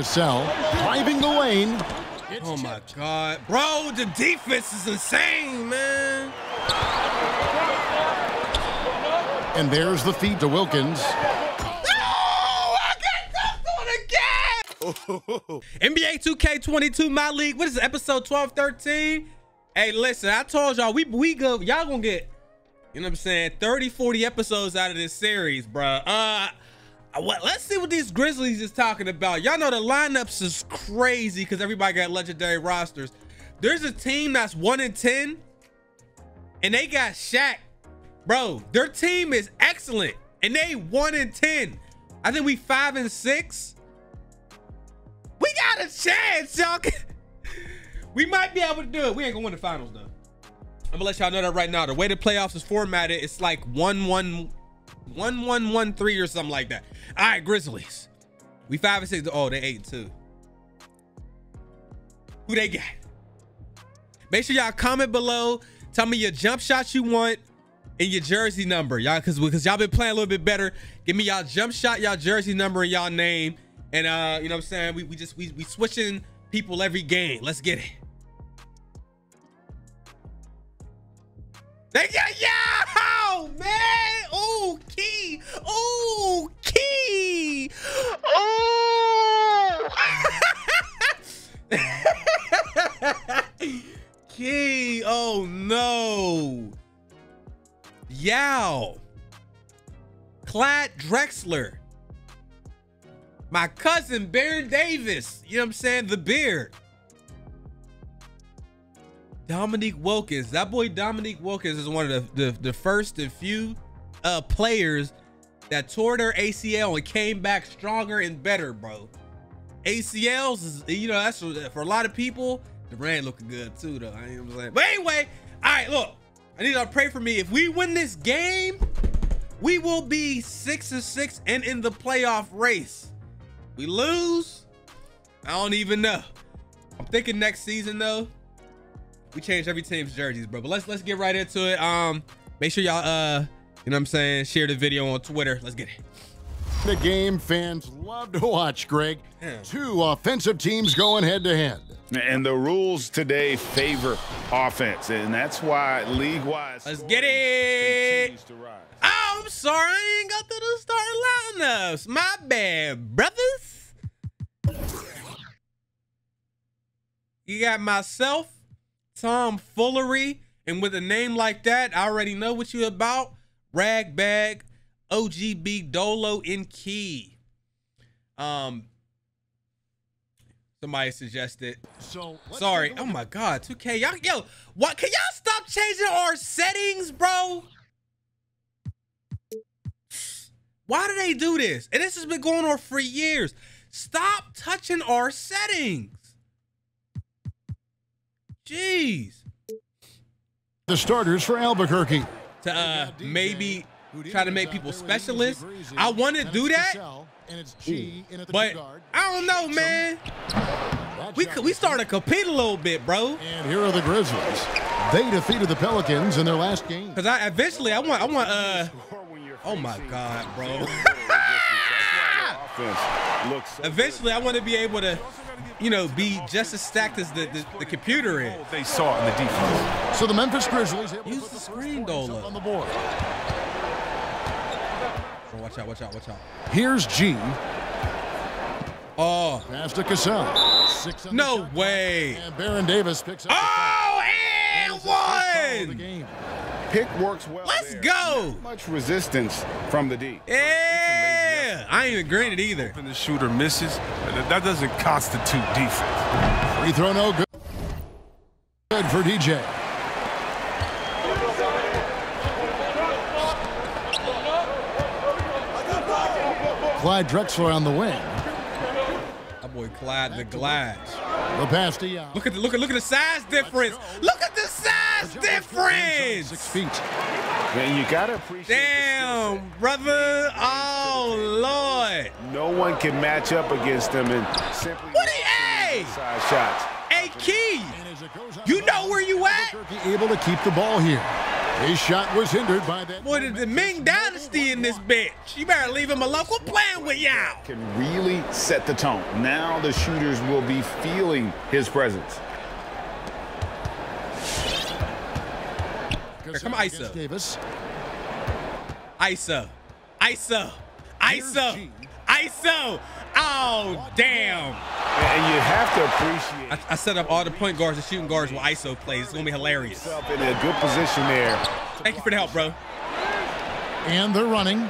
Cassell driving the lane. Oh my God, bro, the defense is insane, man. And there's the feed to Wilkins. NBA 2K22, my league. What is it, episode 12, 13? Hey, listen, I told y'all we we go. Y'all gonna get, you know what I'm saying, 30, 40 episodes out of this series, bro. Uh, what? Let's see what these Grizzlies is talking about. Y'all know the lineups is crazy because everybody got legendary rosters. There's a team that's one in ten, and they got Shaq, bro. Their team is excellent, and they one in ten. I think we five and six. We got a chance, y'all. we might be able to do it. We ain't gonna win the finals though. I'm gonna let y'all know that right now. The way the playoffs is formatted, it's like one one one one one three or something like that. All right, Grizzlies. We five and six. Oh, they eight two. Who they got? Make sure y'all comment below. Tell me your jump shots you want and your jersey number, y'all, because because y'all been playing a little bit better. Give me y'all jump shot, y'all jersey number, and y'all name. And uh, you know what I'm saying? We we just we we switching people every game. Let's get it. They got man. Ooh, key. Ooh, key. Ooh. key. Oh no. Yow. Clyde Drexler. My cousin Baron Davis. You know what I'm saying? The beard. Dominique Wilkins. That boy Dominique Wilkins is one of the, the, the first and few uh, players that tore their ACL and came back stronger and better, bro. ACLs is, you know, that's for a lot of people. Durant looking good too, though. I I'm saying. But anyway, all right, look. I need y'all pray for me. If we win this game, we will be six and six and in the playoff race. We lose, I don't even know. I'm thinking next season though. We change every team's jerseys, bro. But let's let's get right into it. Um, make sure y'all uh, you know what I'm saying, share the video on Twitter. Let's get it. The game fans love to watch, Greg. Two offensive teams going head to head. And the rules today favor offense, and that's why league-wise. Let's get it. Oh, I'm sorry, I ain't got to the starting lineups. My bad, brothers. You got myself, Tom Foolery, and with a name like that, I already know what you about. Ragbag, OGB, Dolo, in Key. Um, somebody suggested. So Sorry. Oh my God, 2K. Y'all, yo, what? Can y'all stop changing our settings, bro? Why do they do this? And this has been going on for years. Stop touching our settings. Jeez. The starters for Albuquerque. To uh, maybe try to make people specialists. I want to do that, but I don't know, man. We we started to compete a little bit, bro. And here are the Grizzlies. They defeated the Pelicans in their last game. Cause I eventually I want I want uh. Oh my God, bro. Eventually, I want to be able to, you know, be just as stacked as the, the, the computer is. They saw it in the defense. So the Memphis Grizzlies Use the screen, points Dolo. up on the board. Oh, watch out, watch out, watch out. Here's G. Oh, Pass to Cassell. Six on the no way. And Baron Davis picks up Oh, foul. and That is the first foul of the one. Pick works well. Let's there. go. Not much resistance from the D. Yeah. I ain't even granted either. And the shooter misses. That that doesn't constitute defense. Free throw no good. Good for DJ. Clyde Drexler on the wing. My boy Clyde the Glass. The pass to Young. Look at the look at look at the size difference. Look at the size Six difference. feet. And you gotta appreciate. Damn, set. brother. Oh Lord. No one can match up against them and simply. What he- hey! Side shots. A Key. And as it You of know where you at? Albuquerque able to keep the ball here. His shot was hindered by that. Boy, the, the Ming Dynasty in this bitch. You better leave him alone. Quit playing with y'all. Can really set the tone. Now the shooters will be feeling his presence. Here come Isa. Davis. ISO. ISO. ISO. ISO. Oh, damn. And you have to appreciate I, I set up all the point guards and shooting guards with ISO plays. It's going to be hilarious. in a good position there. Thank you for the help, bro. And they're running.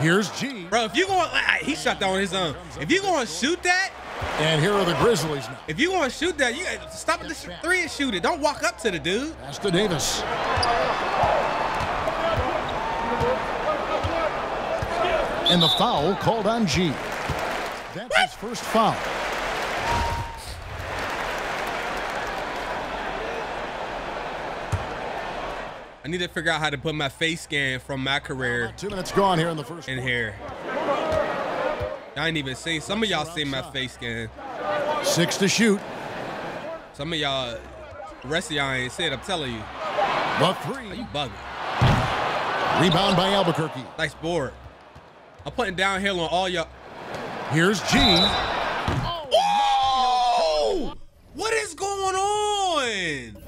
Here's G. Bro, if you're going, he shot that on his own. If you're going to shoot that, And here are the Grizzlies now. if you want to shoot that, you stop at the three and shoot it. Don't walk up to the dude. Pass to Davis. And the foul called on G. That's his first foul. I need to figure out how to put my face scan from my career Two minutes gone here in the first. in quarter. here. I ain't even seen. Some of y'all seen my face scan. Six to shoot. Some of y'all, rest of y'all ain't said. I'm telling you, The three. Are you bugging. Rebound by Albuquerque. Nice board. I'm putting downhill on all y'all. Here's G. Oh! What is going on? Ooh!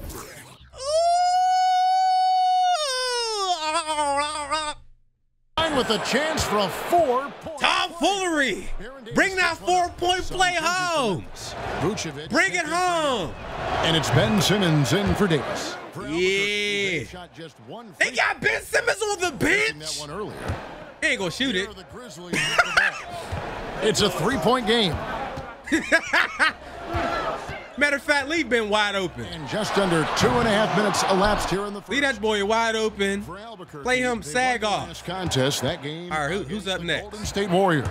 With a chance for a four-point. Tomfoolery! Bring that four-point play home! Bring it home! And it's Ben Simmons in for Davis. Yeah. They shot just one They free got Ben Simmons on the bench! He ain't gonna shoot it. are the Grizzlies with the ball. It's a three-point game. Matter of fact, leave been wide open. And just under two and a half minutes elapsed here in the first. Leave that boy wide open. For Albuquerque, Play him they sag off. Contest that game. All right, who- who's up next? Golden State Warriors.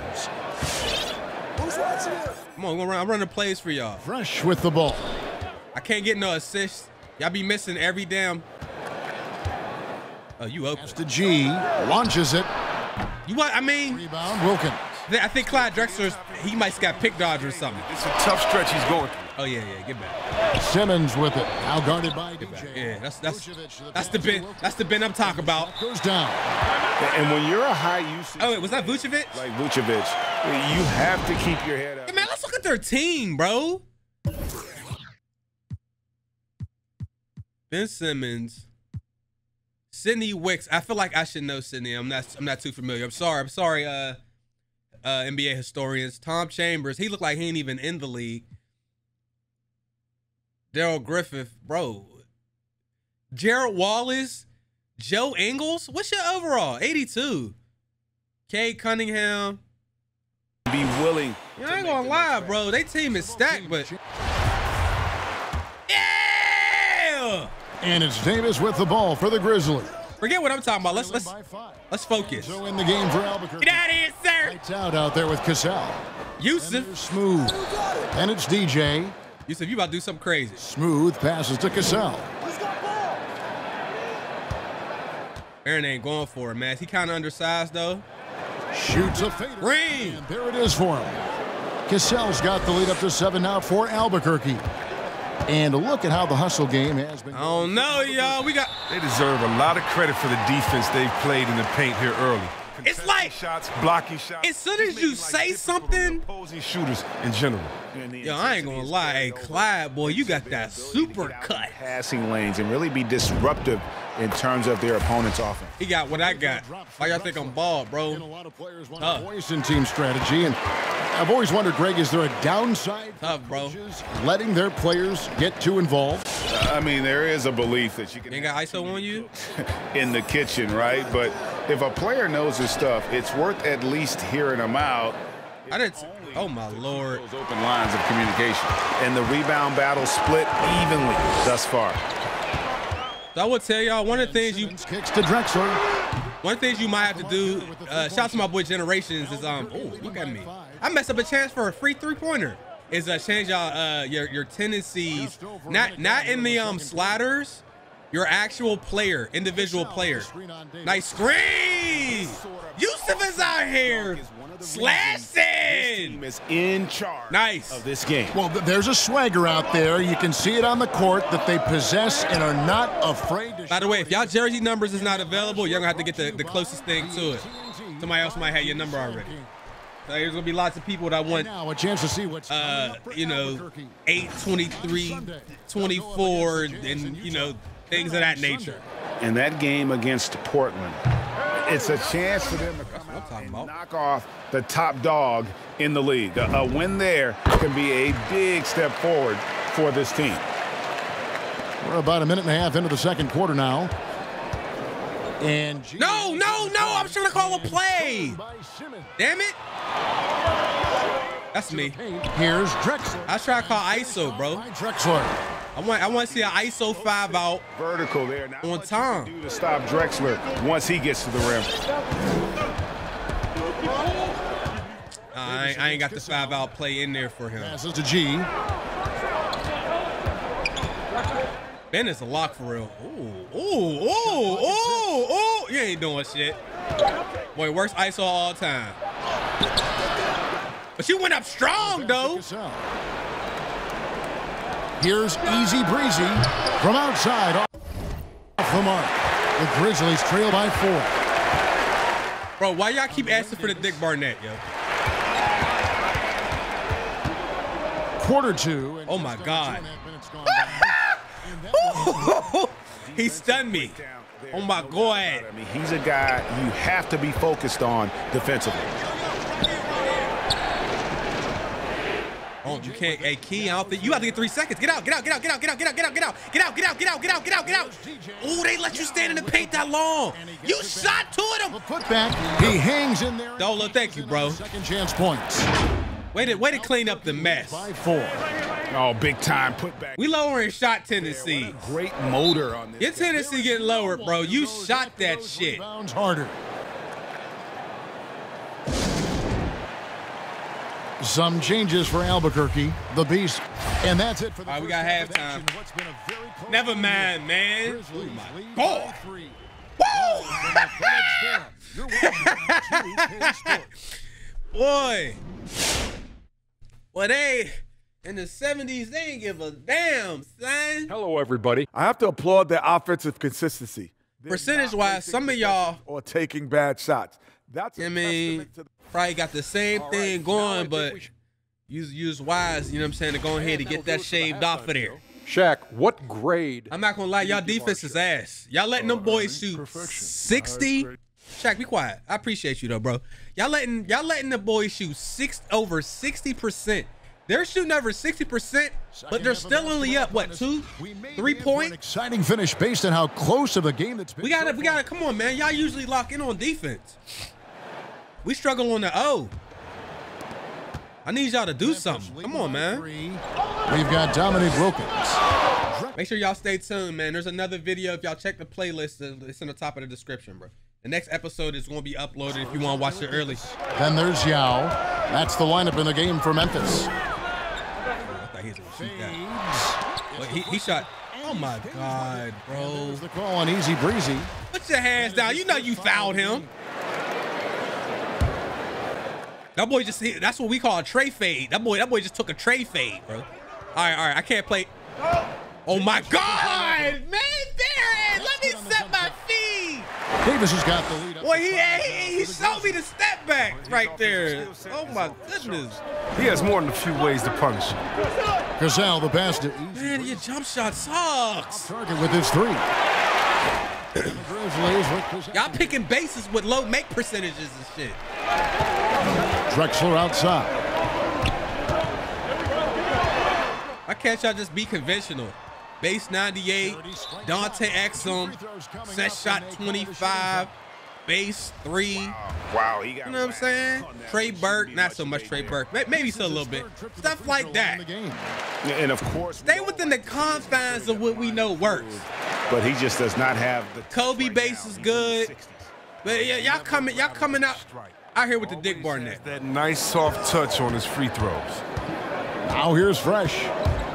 Who's watching? Come on, I'm gonna run, I'm running plays for y'all. Fresh with the ball. I can't get no assists. Y'all be missing every damn. Oh, you open. Pass to G. Launches it. You what? I mean, Rebound. Wilkins. I think Clyde Drexler's he might got pick dodge or something. It's a tough stretch he's going through. Oh yeah, yeah, get back. Simmons with it. Now guarded by DJ. Yeah, that's that's the that's the pass to Ben. That's the Ben I'm talking about. Goes down. And when you're a high usage Oh wait, was that Vucevic? like Vucevic, you have to keep your head up. Hey man, let's look at their team, bro. Ben Simmons, Sidney Wicks. I feel like I should know Sidney. I'm not. I'm not too familiar. I'm sorry. I'm sorry. Uh, uh, NBA historians. Tom Chambers. He looked like he ain't even in the league. Darrell Griffith, bro. Jared Wallace, Joe Ingles. What's your overall? 82. Kay Cunningham. Be willing. Yeah, I ain't gonna lie, bro. They team is stacked, but yeah. And it's Davis with the ball for the Grizzlies. Forget what I'm talking about. Let's let's let's focus. So in the game for Albuquerque. Get out of here, sir. Lights out out there with Cassell. And Yusuf. Smooth. And it's DJ. Yusuf, you about to do something crazy. Smooth passes to Cassell. Aaron ain't going for it, man. He kind of undersized though. Shoots a fader. Green. And there it is for him. Cassell's got the lead up to seven now for Albuquerque. And look at how the hustle game has been. I don't know, y'all. We got. They deserve a lot of credit for the defense they've played in the paint here early. It's like- shots, blocking shots. as soon as you say difficult something- opposing shooters in general. Yo, I ain't gonna lie. Hey, Clyde, boy, you got that super cut. Passing lanes and really be disruptive in terms of their opponent's offense. He got what I got. Why y'all think I'm bald, And a bro? lot of players want Tough. to team strategy. And I've always wondered, Greg, is there a downside for Tough, bro. letting their players get too involved? Uh, I mean, there is a belief that you can Ain't got ISO on you? in the kitchen, right? But if a player knows his stuff, it's worth at least hearing him out. I didn't. Oh my lord. Those open lines of communication. And the rebound battle split evenly thus far. So I would tell y'all one of the things you Simmons kicks to Drexler. One of the things you might have to do, uh, shout out to my boy Generations, is um, oh look at me, I messed up a chance for a free three pointer. Is uh, change y'all uh your your tendencies, not not in the um sliders, your actual player, individual player. Nice screen. Yusuf is out here. Slashing! Team is in charge Nice. of this game. Well, there's a swagger out there. You can see it on the court that they possess and are not afraid to By the way, if y'all jersey numbers is not available, you're gonna have to get the, the closest thing to it. Somebody else might have your number already. So there's gonna be lots of people that want Now a chance to see what's uh, coming up for you know, Albuquerque. 8, 23, 24, and you know, things of that nature. in that game against Portland, it's a chance for them to come out and about. knock off the top dog in the league. A, a win there can be a big step forward for this team. We're about a minute and a half into the second quarter now. And G- No, no, no! I'm trying to call a play. Damn it! That's me. Here's Drexler. I was trying to call ISO, bro. Drexler. I want, I want to see an ISO five out. Vertical there. Not On time. can do to stop Drexler once he gets to the rim. Uh, I, ain't- I ain't got the five out play in there for him. Passes to G. Ben is a lock for real. Ooh, ooh, ooh, ooh, ooh. You ain't doing shit. Boy, worst ISO all time. But you went up strong, though. Cassell. Here's Easy Breezy from outside off the mark. The Grizzlies trail by four. Bro, why y'all keep asking for the Dick Barnett, yo? Quarter two. and Oh, my God. two and a half minutes gone by. And that one- he stunned me. Oh, my God. I mean, he's a guy you have to be focused on defensively. Oh, you can't. Hey, Key, I don't think you have to get three seconds. Get out, get out, get out, get out, get out, get out, get out, get out, get out, get out, get out, get out, get out, get out. Oh, they let you stand in the paint that long. You shot two of The them. putback. He hangs in there. Dolo, thank you, bro. Second chance points. Way to, way to clean up the mess. By four. Oh, big time putback. We lowering shot tendencies. Great motor on this. Your tendency getting lowered, bro. You shot that shit. Rebounds harder. Some changes for Albuquerque, the Beast, and that's it for the All right, we got halftime. What's been a very close Never mind, man. Grizzlies Oh my lead God. three. Woo! From the FedEx Forum, you're watching on 2K Sports. Boy. Well, they in the 70s, they ain't give a damn, son. Hello, everybody. I have to applaud their offensive consistency. Percentage-wise, some of y'all, possessions or taking bad shots. That's a I mean, testament to the- probably got the same All thing right, going, think but should- use use wise, you know what I'm saying, to go ahead and get that shaved off of there. Shaq, what grade? I'm not gonna lie, y'all defense is ass. Y'all letting them boys shoot 60. Shaq, be quiet. I appreciate you though, bro. Y'all letting y'all letting the boys shoot six over 60 percent. They're shooting over 60 percent, but they're still only up what two, three be in for an point. exciting finish based on how close of a game that's been. We gotta so we gotta come on, man. Y'all usually lock in on defense. We struggle on the O. I need y'all to do something. Come on, man. We've got Dominique Wilkins. Make sure y'all stay tuned, man. There's another video. If y'all check the playlist, uh, it's in the top of the description, bro. The next episode is going to be uploaded if you want to watch it early. Then there's Yao. That's the lineup in the game for Memphis. I thought he was going to shoot that. But he, he shot. Oh my God, bro. There's the call on Easy Breezy. Put your hands down. You know you fouled him. That boy just hit. That's what we call a tray fade. That boy, that boy just took a tray fade, bro. All right, all right. I can't play. Oh my God, man, Darren, let me set my feet. Davis has got the lead. up Boy, to he he, he showed me the step back right there. Oh my goodness. He has more than a few ways to punish you. Gazelle, the bastard. Man, your jump shot sucks. Target with his three. The Grizzlies with possession. Y'all picking bases with low make percentages and shit. Drexler outside. Why can't y'all just be conventional? Base 98, Dante Exum, set shot 25, base 3. Wow, he got You know what I'm saying? Trey Burke, not so much Trey. Burke. May- Maybe still a little bit. Stuff like that. And of course, Stay within the confines of what we know works. but he just does not have the Kobe base is good. But yeah, y'all coming, y'all coming out out here with the Dick Barnett. That nice soft touch on his free throws. Now here's Fresh.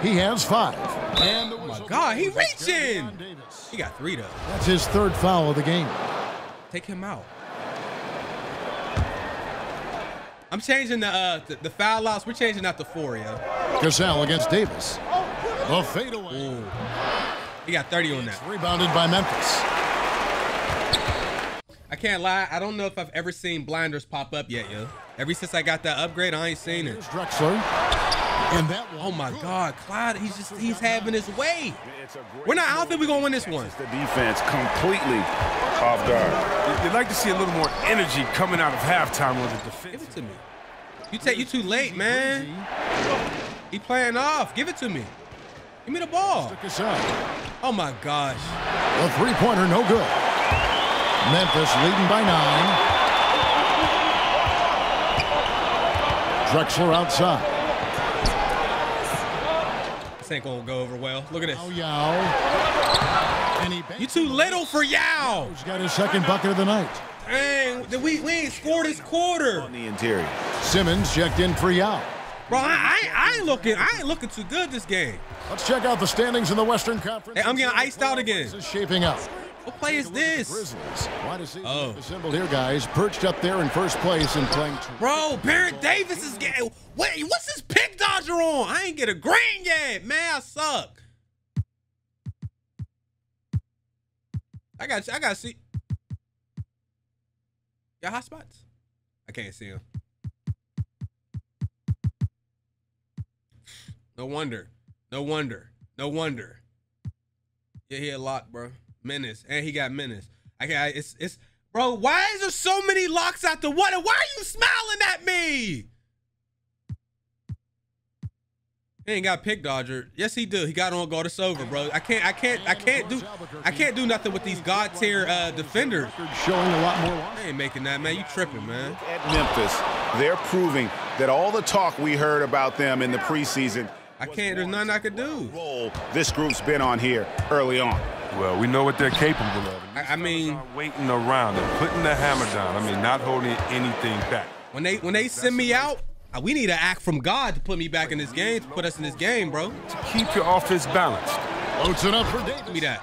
He has five. And oh my God, he reaching. He got three though. That's his third foul of the game. Take him out. I'm changing the uh the, the foul loss. We're changing that to four, yo. Cassell against Davis. The fadeaway. Ooh. He got 30 on that. Rebounded by Memphis. I can't lie. I don't know if I've ever seen blinders pop up yet, yo. Ever since I got that upgrade, I ain't seen it. Here's Drexler. And that one. Oh my God, Clyde, he's just he's having his way. It's a great We're not. I don't think we're gonna win this one. The defense completely off guard. You'd like to see a little more energy coming out of halftime on the defense. Give it to me. You take you too late, man. He playing off. Give it to me. Give me the ball. Oh my gosh. The three-pointer, no good. Memphis leading by nine. Drexler outside. This ain't gonna go over well. Look at Now this. Yao. And he You too little for Yao. He's got his second bucket of the night. Dang, did we we ain't scored this quarter. On the interior. Simmons checked in for Yao. Bro, I, I, I ain't looking. I ain't looking too good this game. Let's check out the standings in the Western Conference. Hey, I'm getting iced out again. This is shaping up. What play is this? Grizzlies. Why does he Oh. assembled here, guys? Perched up there in first place and playing. Bro, Baron Davis is getting. Wait, what's this pick dodger on? I ain't get a green yet. Man, I suck. I got. I got to see. Got hot spots. I can't see him. No wonder. No wonder. No wonder. Yeah, he a lock, bro. Menace, and he got menace. I got it's it's bro. Why is there so many locks out the water? Why are you smiling at me? He ain't got pick dodger. Yes, he do. He got on guard us over, bro. I can't. I can't. I can't do. I can't do nothing with these god tier uh, defenders. Showing a lot more. I ain't making that, man. You tripping, man. At Memphis, they're proving that all the talk we heard about them in the preseason I can't. There's nothing I could do. role this group's been on here early on. Well, we know what they're capable of. I- I mean- Are waiting around and putting the hammer down. I mean, not holding anything back. When they when they send me out, uh, we need an act from God to put me back in this game, to put us in this game, bro. To keep your offense balanced. Floats it up for Davis. Give me that.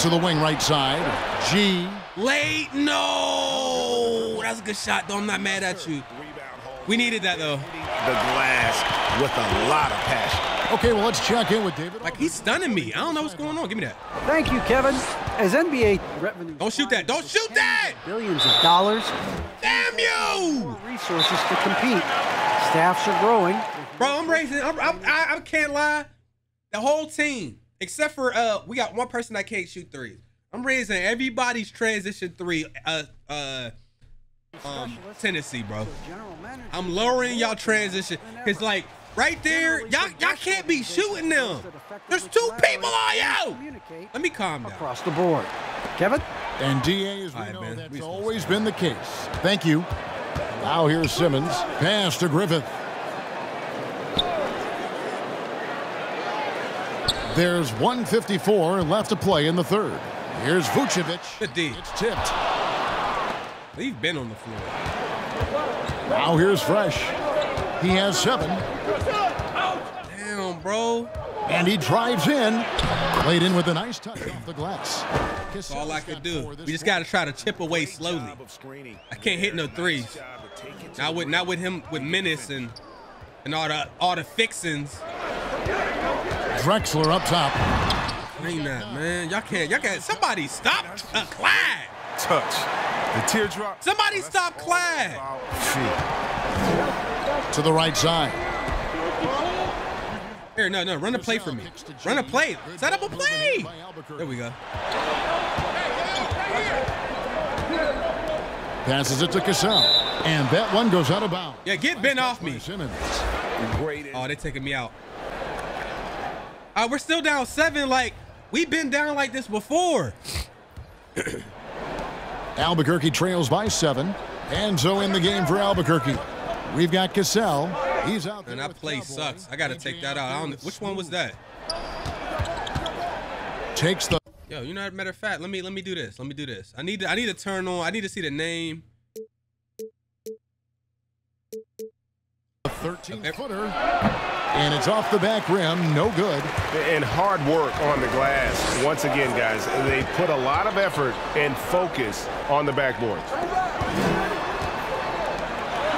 To the wing right side. G. Late, no. That's a good shot, though. I'm not mad at you. We needed that though. The glass with a lot of passion. Okay, well, let's check in with David. Like he's stunning me. I don't know what's going on. Give me that. Thank you, Kevin. As NBA revenue Don't shoot that. Don't shoot that. billions of dollars, Damn you, resources to compete. Staffs are growing. bro. I'm raising. I'm, I'm, I, I can't lie. The whole team, except for uh, we got one person that can't shoot threes. I'm raising everybody's transition three. Uh, uh, um, Tennessee, bro. I'm lowering y'all transition because like right there, y'all y'all can't be shooting them. There's two people on you. Communicate Let me calm down. across the board. Kevin? And DA, as we All right, know, man. that's We always been the case. Thank you. Now here's Simmons. Pass to Griffith. There's 154 left to play in the third. Here's Vucevic. Good D. It's tipped. They've been on the floor. Now here's Fresh. He has seven, Damn, bro. and he drives in. Played in with a nice touch off the glass. That's all I could do. We just got to try to chip away slowly. I can't hit no threes. Not with not with him with menace and and all the all the fixings. Drexler up top. Ain't that man? Y'all can't. Y'all can't. Somebody stop uh, Clyde. Touch. The teardrop. Somebody stop Clyde. To the right side. Here, no, no, run a play for me. Run a play. Set up a play. There we go. Passes it to Cassell. And that one goes out of bounds. Yeah, get Ben off me. Oh, they're taking me out. Uh, we're still down seven. Like we've been down like this before. Albuquerque trails by seven. Enzo in the game for Albuquerque. We've got Cassell. He's out there. And that play Cowboys. sucks. I got to take that out. I don't, which one was that? Takes the Yo, you know, matter of fact, let me let me do this. Let me do this. I need to I need to turn on. I need to see the name. 13 Okay. footer. And it's off the back rim. No good. And hard work on the glass. Once again, guys, they put a lot of effort and focus on the backboard.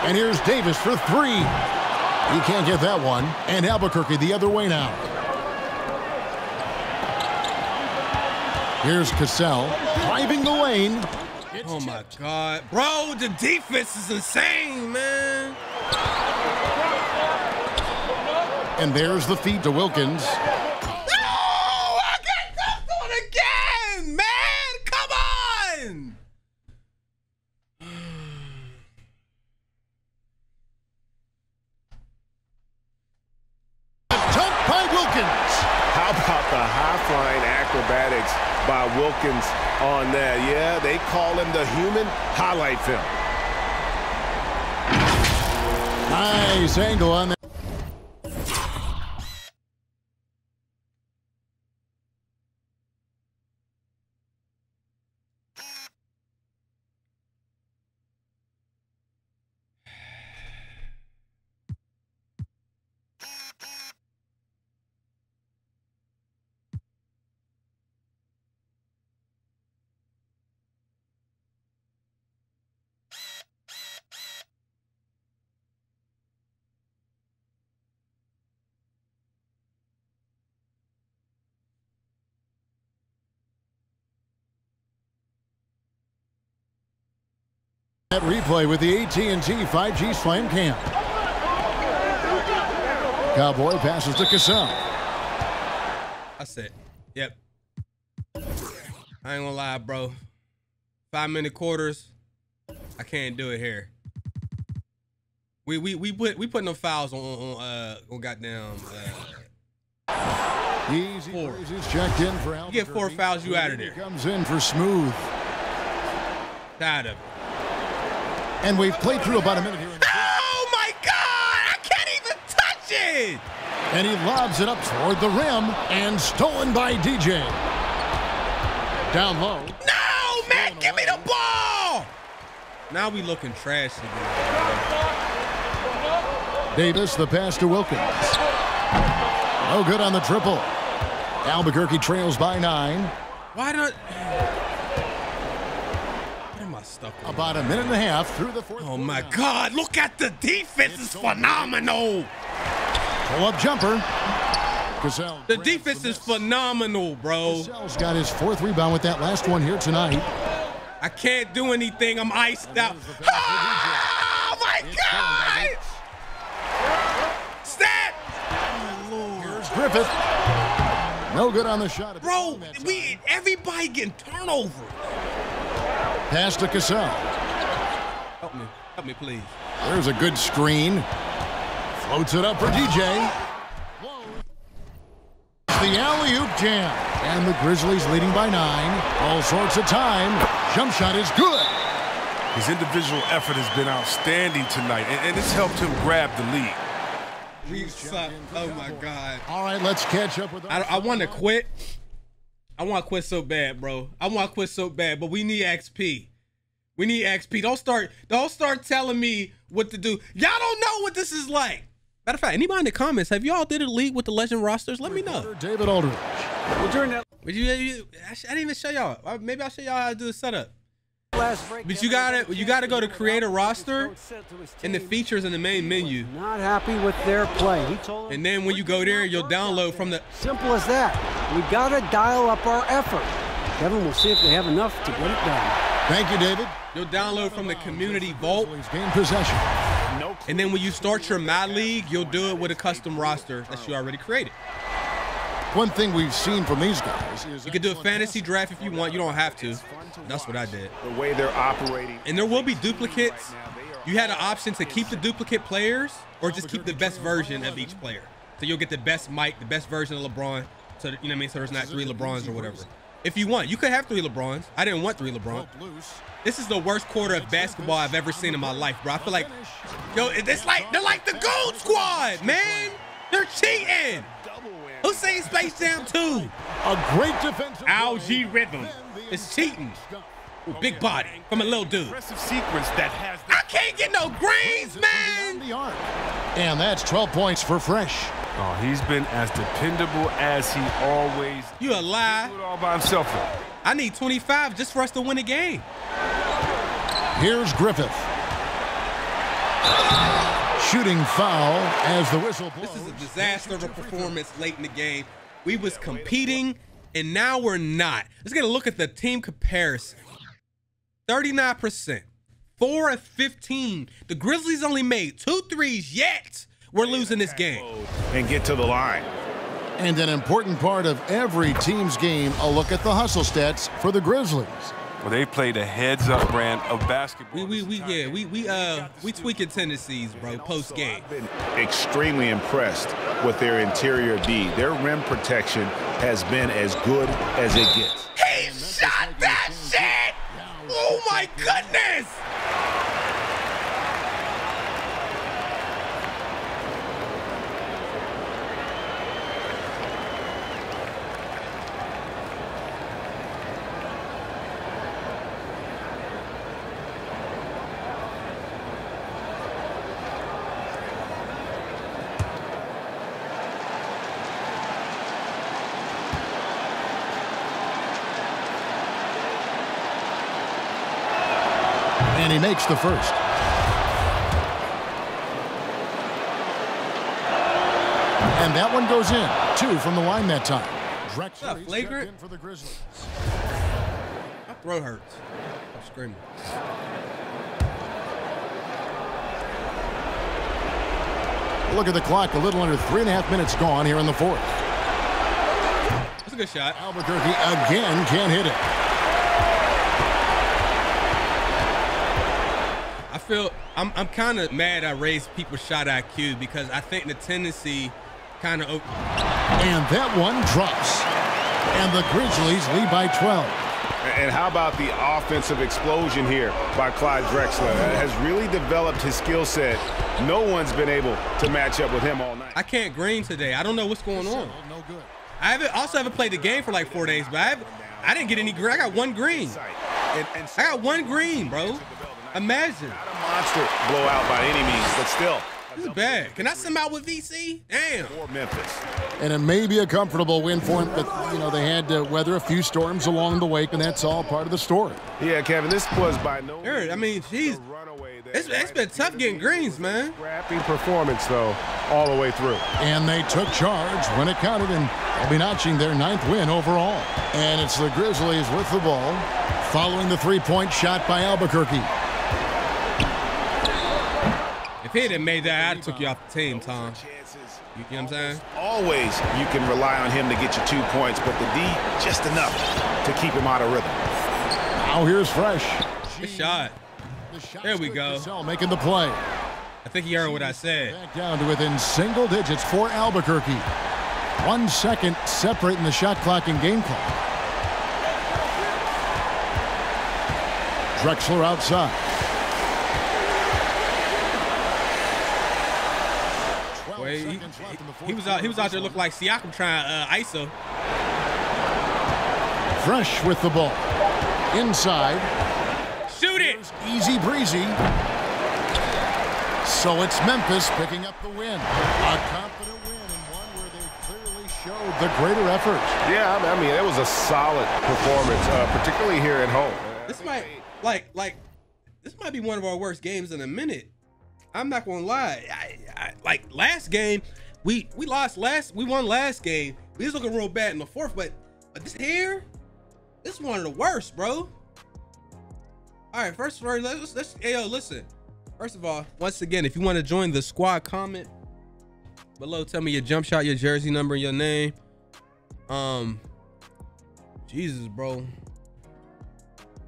And here's Davis for three. He can't get that one. And Albuquerque the other way now. Here's Cassell driving the lane. Oh my God, bro, the defense is insane, man. And there's the feed to Wilkins. No, I got dunked on again, man. Come on. Dunk by Wilkins. How about the high-flying acrobatics by Wilkins on that? Yeah, they call him the human highlight film. Angle that. Replay with the AT&T 5G Slam Cam. Cowboy passes to Cassell. That's it. Yep. I ain't gonna lie, bro. Five minute quarters. I can't do it here. We we we put we put no fouls on on uh on goddamn. Uh, Easy Four. checked in for You get four fouls, you out of there. Comes in for Smooth. tired of it. And we've played through about a minute here. In. Oh my god! I can't even touch it. And he lobs it up toward the rim and stolen by DJ. Down low. No, man, give me the ball. Now we looking trash again. Davis, the pass to Wilkins. No good on the triple. Albuquerque trails by nine. Why not? What am I stuck on? About a minute and a half through the fourth. Oh my. God! Look at the defense is phenomenal. Pull up jumper. Cassell. The defense is phenomenal, bro. Cassell's got his fourth rebound with that last one here tonight. I can't do anything. I'm iced out. Ah, oh my God! Stat, Here's Griffith. No good on the shot. bro. rim that time. We everybody getting turnovers. Pass to Cassell. Help me, help me, please. There's a good screen. Floats it up for DJ. The alley-oop jam. And the Grizzlies leading by nine. All sorts of time. Jump shot is good. His individual effort has been outstanding tonight, and, and it's helped him grab the lead. We suck. Oh my God. All right, let's catch up with I, I want to quit. I want to quit so bad, bro. I want to quit so bad, but we need XP. We need XP. Don't start. Don't start telling me what to do. Y'all don't know what this is like. Matter of fact, anybody in the comments, have y'all did a league with the legend rosters? Let me know. David Aldridge. Well, during that Would you, you I, didn't even show y'all. Uh, Maybe I'll show y'all how to do the setup. Last break, But you gotta- you gotta go to create a roster In the features in the main menu, Not happy with their play. He told and then when you go there, you'll download from the. Simple as that. We got to dial up our effort. Kevin will see if they have enough to get it done. Thank you, David. You'll download from the community vault. Grizzlies gain possession. And then when you start your My League, you'll do it with a custom roster that you already created. One thing we've seen from these guys is You can do a fantasy draft if you want. You don't have to. That's what I did. the way they're operating. And there will be duplicates. You had an option to keep the duplicate players or just keep the best version of each player. So you'll get the best Mike, the best version of LeBron. So you know what I mean. So there's not three LeBrons or whatever. If you want, you could have three LeBrons. I didn't want three LeBron. This is the worst quarter of basketball I've ever seen in my life, bro. I feel like, yo, it's like they're like the Gold Squad, man. They're cheating. Who seen Space Jam 2? A great defensive. Algae play. Rhythm. Then the It's cheating. Big body from a little dude. That has I can't get no greens, man. Beyond the arc. And that's 12 points for Fresh. Oh, he's been as dependable as he always. You a lie. All by himself. I need 25 just for us to win the game. Here's Griffith. Shooting foul as the whistle blows. This is a disaster of a performance late in the game. We was competing, and now we're not. Let's get a look at the team comparison. 39%, 4 of 15. The Grizzlies only made two threes yet. We're losing this game. And get to the line. And an important part of every team's game, a look at the hustle stats for the Grizzlies. Well, they played a heads-up brand of basketball. We, we, we, yeah, we, we, uh, we tweaking tendencies, bro, post game. Been extremely impressed with their interior D. Their rim protection has been as good as it gets. He shot that shit! Oh my goodness! And he makes the first. And that one goes in. Two from the line that time. Drexler he's flagrant. in for the Grizzlies. My throat hurts. I'm screaming. Look at the clock. A little under three and a half minutes gone here in the fourth. That's a good shot. Albuquerque again can't hit it. Feel I'm I'm kind of mad I raised people's shot IQ because I think the tendency kind of And that one drops. And the Grizzlies lead by 12. And how about the offensive explosion here by Clyde Drexler? Has really developed his skill set. No one's been able to match up with him all night. I can't green today. I don't know what's going on. No good. I haven't also haven't played the game for like four days, but I I didn't get any green. I got one green. And, and I got one green, bro. Imagine. Not a monster blowout by any means, but still. This is bad. Can I send out with VC? Damn. For Memphis. And it may be a comfortable win for him, but, you know, they had to weather a few storms along the way, and that's all part of the story. Yeah, Kevin, this was by no Sure, means I mean, jeez. the runaway that It's, it's been tough getting greens, man. Scrappy performance, though, all the way through. And they took charge when it counted, and they'll be notching their ninth win overall. And it's the Grizzlies with the ball, following the three-point shot by Albuquerque. If he hadn't made that, I took you off the team, Tom. You know what I'm saying? Always you can rely on him to get you two points, but the D just enough to keep him out of rhythm. Now here's Fresh. Good shot. The There we go. Cassell making the play. I think he heard what I said. Back down to within single digits for Albuquerque. One second separating the shot clock and game clock. Drexler outside. 12 Boy, he, seconds left in the he was out. He was out there quarter. looking like Siakam trying uh, ISO. Fresh with the ball. Inside. Shoot it. Easy breezy. So it's Memphis picking up the win. A confident win and one where they clearly showed the greater effort. Yeah, I mean, it was a solid performance, uh, particularly here at home. This might like like this might be one of our worst games in a minute. I'm not gonna lie. I, I, like last game, we we lost last. We won last game. We was looking real bad in the fourth, but, but this here, this is one of the worst, bro. All right, first of all, let's let's hey, yo listen. First of all, once again, if you want to join the squad, comment below. Tell me your jump shot, your jersey number, your name. Um, Jesus, bro.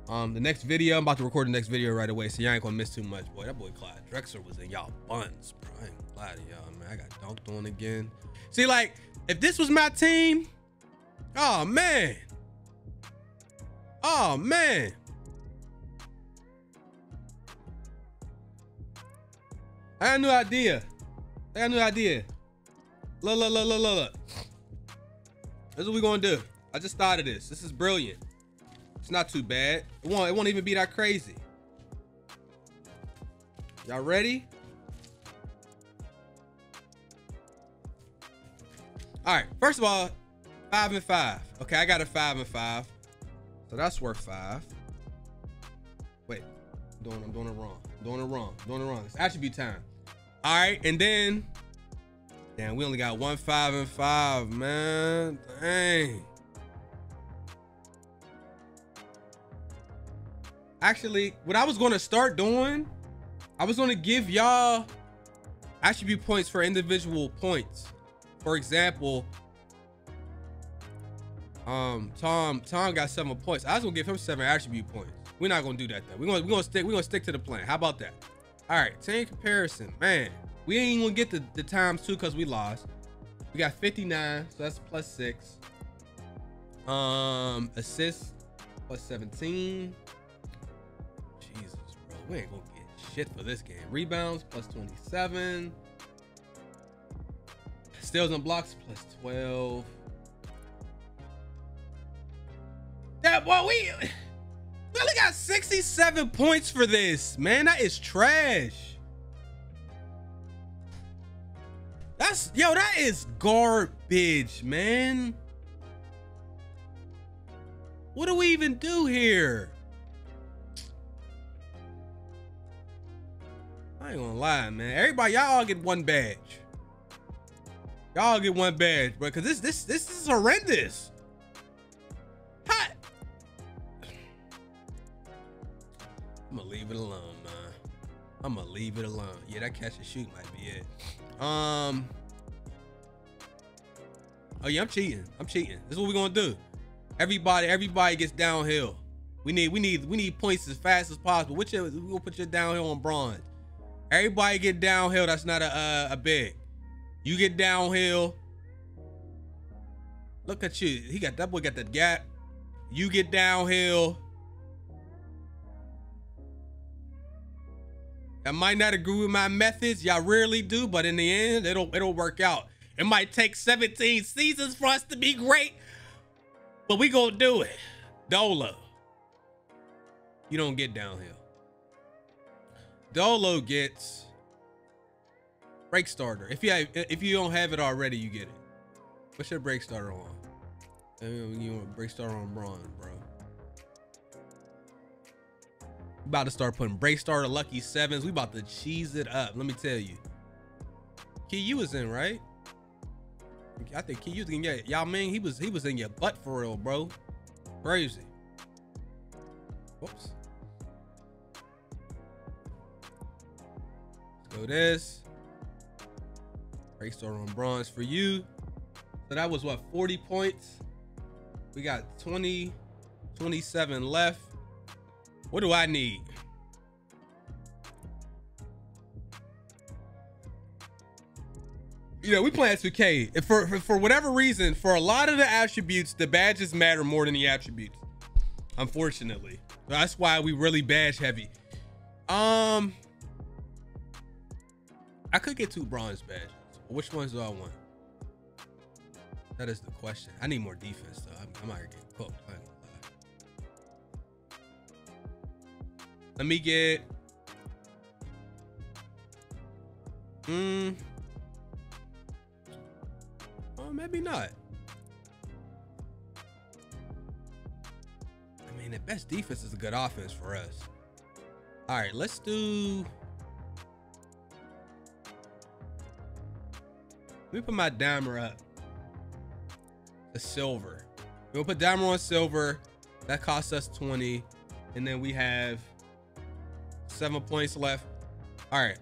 Um, the next video, I'm about to record the next video right away, so y'all ain't gonna miss too much. Boy, that boy Clyde Drexler was in y'all buns, bro. Lie to y'all, man. I got dunked on again. See, like, if this was my team, oh man. Oh man. I got a new idea. I got a new idea. Look, look, look, look, look, look. This is what we gonna do. I just thought of this. This is brilliant. It's not too bad. It won't, it won't even be that crazy. Y'all ready? All right. First of all, five and five. Okay, I got a five and five. So that's worth five. Wait, I'm doing, I'm doing it wrong. I'm doing it wrong. I'm doing it wrong. It's attribute time. All right, and then, damn, we only got one five and five, man. Dang. Actually, what I was going to start doing, I was going to give y'all attribute points for individual points. For example, um, Tom Tom got seven points. I was gonna give him seven attribute points. We're not gonna do that though. We're gonna we're gonna stick we're gonna stick to the plan. How about that? All right, team comparison, man. We ain't even gonna get the, the times two because we lost. We got 59, so that's plus six. Um, assists plus 17. Jesus, bro, we ain't gonna get shit for this game. Rebounds plus 27. Steals and blocks plus 12. That boy, we, we only got 67 points for this, man. That is trash. That's yo, that is garbage, man. What do we even do here? I ain't gonna lie, man. Everybody, y'all all get one badge. Y'all get one badge, bro. Cause this this this is horrendous. How? I'm gonna leave it alone, man. I'm gonna leave it alone. Yeah, that catch and shoot might be it. Um. Oh yeah, I'm cheating. I'm cheating. This is what we're gonna do. Everybody, everybody gets downhill. We need, we need, we need points as fast as possible. Which we gonna put your downhill on bronze. Everybody get downhill. That's not a uh, a big. You get downhill. Look at you. He got that boy got that gap. You get downhill. I might not agree with my methods. Y'all rarely do, but in the end, it'll it'll work out. It might take 17 seasons for us to be great, but we gonna do it. Dolo. You don't get downhill. Dolo gets break starter. If you have, if you don't have it already, you get it. What's your break starter on? Uh, you want break starter on bronze, bro. About to start putting break starter lucky sevens. We about to cheese it up. Let me tell you. Key, you was in, right? I think Key, was in your y'all man. He was he was in your butt for real, bro. Crazy. Whoops. Let's go this. Break starter on bronze for you. So that was what 40 points. We got 20, 27 left. What do I need? You know, we play S2K. If for, for for whatever reason, for a lot of the attributes, the badges matter more than the attributes. Unfortunately, that's why we really badge heavy. Um, I could get two bronze badges. Which ones do I want? That is the question. I need more defense though. I'm, I'm cooked. Let me get. Hmm. Oh, maybe not. I mean, the best defense is a good offense for us. All right, let's do. Let me put my dimer up. The silver. We'll put dimer on silver. That costs us 20. And then we have seven points left. All right.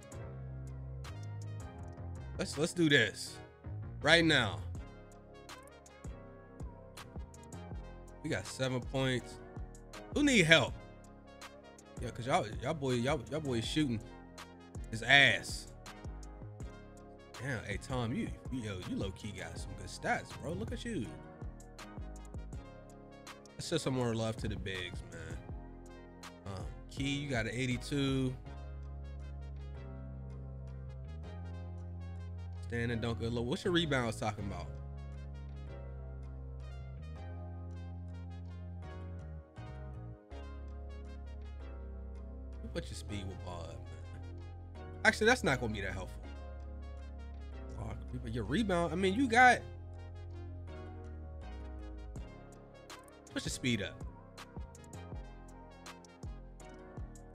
Let's let's do this right now. We got seven points. Who need help? Yeah, cause y'all y'all boy y'all y'all boy is shooting his ass. Damn, hey Tom, you, yo, you low key got some good stats, bro. Look at you. Let's just some more love to the bigs, man. Um, Key, you got an 82. Standing dunk low. What's your rebounds talking about? Put your speed with ball up, man. Actually, that's not gonna be that helpful your rebound. I mean, you got. Push the speed up.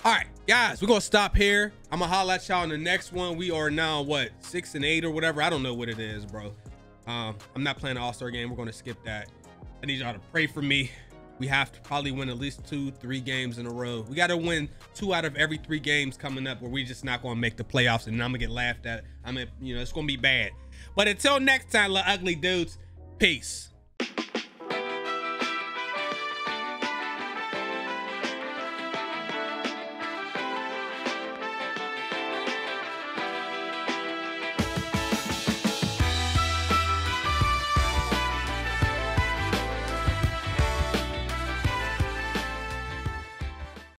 All right, guys, we're gonna stop here. I'm gonna holla at y'all in the next one. We are now what six and eight or whatever. I don't know what it is, bro. Um, I'm not playing an All-Star game. We're gonna skip that. I need y'all to pray for me. We have to probably win at least two, three games in a row. We gotta win two out of every three games coming up, where we just not gonna make the playoffs, and I'm gonna get laughed at. I'm, mean, you know, it's gonna be bad. But until next time, little ugly dudes, peace.